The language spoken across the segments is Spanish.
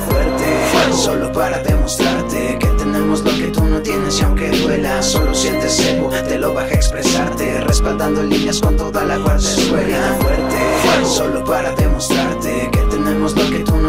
fuerte, solo para demostrarte que tenemos lo que tú no tienes y aunque duela, solo sientes ego, te lo baja a expresarte, respaldando líneas con toda la cuarta escuela. Fuerte, solo para demostrarte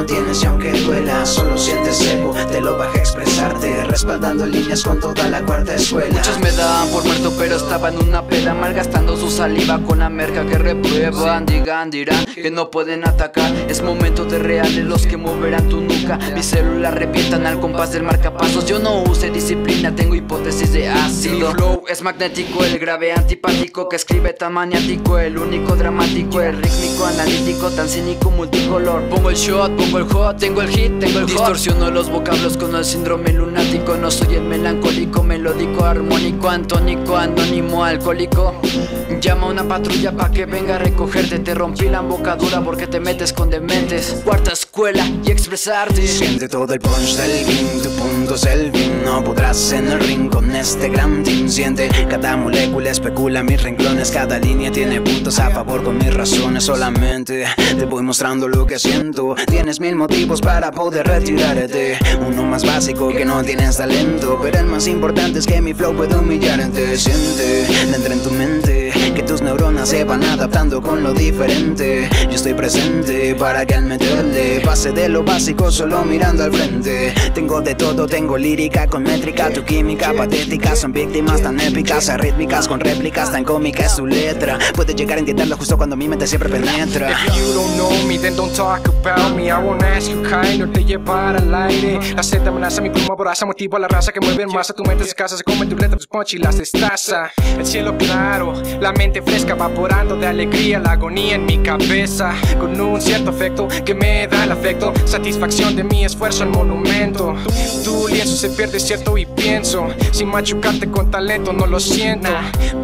no tienes y aunque duela, solo sientes ego, te lo baja a expresarte, respaldando líneas con toda la cuarta escuela. Muchos me daban por muerto, pero estaba en una peda, malgastando su saliva con la merca que reprueban. Digan, dirán que no pueden atacar. Es momento de reales los que moverán tu nuca. Mi celular repientan al compás del marcapasos. Yo no use disciplina, tengo hipótesis de ácido. Mi flow es magnético, el grave antipático que escribe tan maniático, el único dramático, el rítmico analítico, tan cínico, multicolor. Pongo el shot, pongo el hot, tengo el hit, tengo el hot. Distorsiono los vocablos con el síndrome lunático. No soy el melancólico, melódico, armónico, antónico, anónimo, alcohólico. Llama a una patrulla pa' que venga a recogerte. Te rompí la embocadura porque te metes con dementes. Cuarta y expresarte. Siente todo el punch del game, tu punto es el fin No podrás en el ring con este gran team. Siente cada molécula, especula mis renglones. Cada línea tiene puntos a favor con mis razones. Solamente te voy mostrando lo que siento. Tienes mil motivos para poder retirarte. Uno más básico que no tienes talento. Pero el más importante es que mi flow puede humillarte. Siente neuronas se van adaptando con lo diferente. Yo estoy presente para que al meterle Pase de lo básico solo mirando al frente. Tengo de todo, tengo lírica con métrica Tu química patética. Son víctimas tan épicas Arrítmicas con réplicas tan cómica es su letra. Puedes llegar a entenderlo justo cuando mi mente siempre penetra. If you don't know me, then don't talk about me. I won't ask you kind, no te llevar al aire. La sed amenaza mi pluma voraza, motiva a la raza que mueve en masa Tu mente. Se casa, se come tu letra, tus punch y las destaza El cielo claro, la mente fresca evaporando de alegría La agonía en mi cabeza Con un cierto efecto que me da el afecto Satisfacción de mi esfuerzo en monumento. Tu lienzo se pierde cierto y pienso Sin machucarte con talento no lo siento.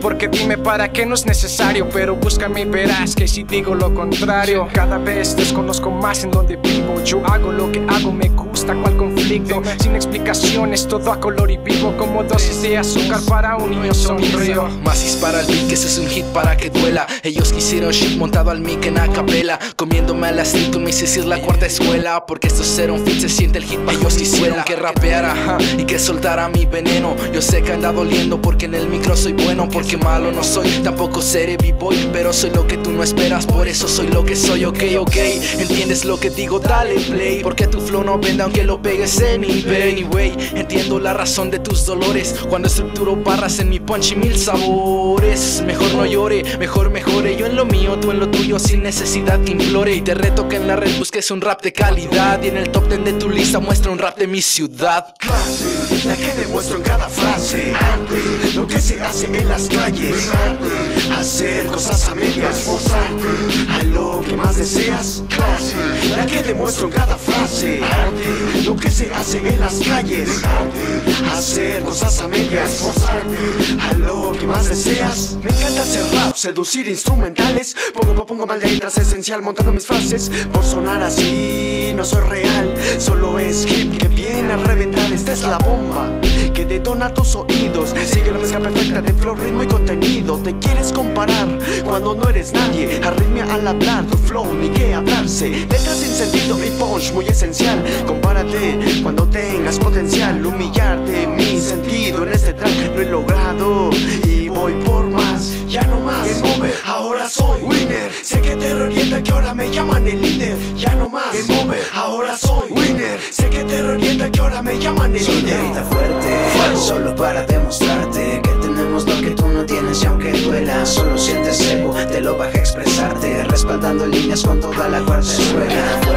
Porque dime para qué no es necesario Pero búscame y verás que si digo lo contrario Cada vez desconozco más en donde vivo. Yo hago lo que hago, me gusta cual conflicto. Sin explicaciones, todo a color y vivo Como dosis de azúcar para un niño sonrío Masis para el beat, que ese es un hit para que duela. Ellos quisieron shit montado al mic en acapela. Comiéndome a la street, tú me si es la cuarta escuela Porque esto será un fit, se siente el hit Ellos quisieron que rapeara ajá, y que soltara mi veneno. Yo sé que anda doliendo porque en el micro soy bueno Porque malo no soy, tampoco seré b-boy Pero soy lo que tú no esperas, por eso soy lo que soy Ok, ok, entiendes lo que digo, dale play Porque tu flow no vende aunque lo pegues en eBay Anyway, entiendo la razón de tus dolores. Cuando estructuro barras en mi punch y mil sabores. Mejor no llore, mejor mejore. Yo en lo mío, tú en lo tuyo sin necesidad que implore Y te reto que en la red busques un rap de calidad. Y en el top ten de tu lista muestra un rap de mi ciudad. La que demuestro en cada frase. Lo que se hace en las calles, hacer cosas a medias, a lo que más deseas. Clase, la que demuestro en cada frase. Lo que se hace en las calles, hacer cosas a medias, a lo que más deseas. Me encanta hacer rap, seducir instrumentales. Pongo, pongo mal letras, esencial montando mis frases. Por sonar así, no soy real, solo es hip que viene a reventar. Esta es la bomba detona tus oídos. Sigue la mezcla perfecta de flow, ritmo y contenido. Te quieres comparar cuando no eres nadie. Arritmia al hablar, tu flow, ni que hablarse. Letras sin sentido y punch muy esencial. Compárate cuando tengas potencial. Humillarte, mi sentido en este track lo he logrado. Y voy por más, ya no más. Game ahora soy winner. Sé que te reorienta que ahora me llaman el líder. Ya no más. Game over, ahora soy para demostrarte que tenemos lo que tú no tienes y aunque duela, solo sientes ego, te lo baja a expresarte, respaldando líneas con toda la escuela.